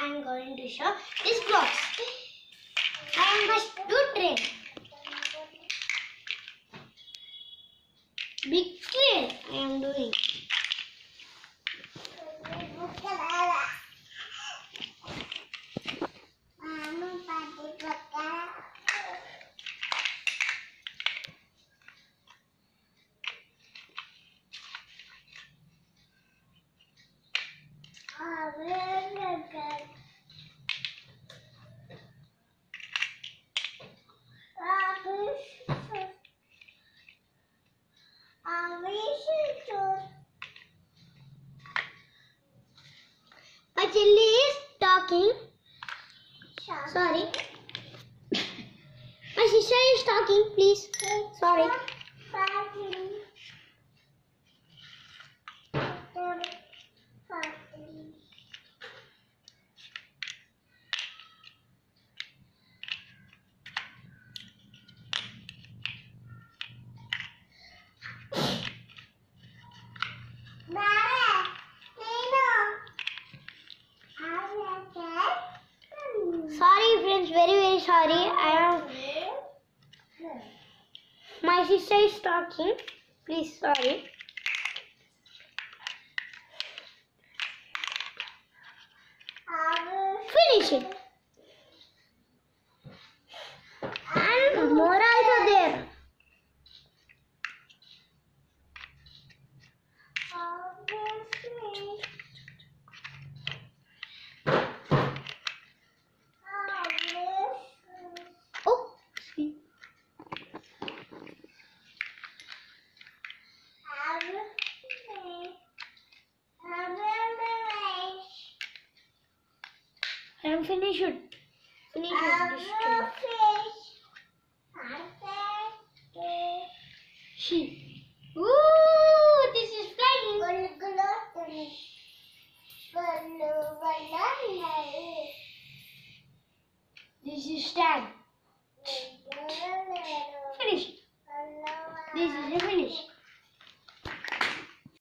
I am going to show this box. I first to train. Big train I am doing. My chilli is talking. Sorry. My sister is talking, please. Sorry. Friends. Very, very sorry. I am. My sister is talking. Please, sorry. Finish it. And more also there. Oh, see. Um, I am finished. Finish it. She. Ooh, this is flying. This is stand. Finish. This is the finish.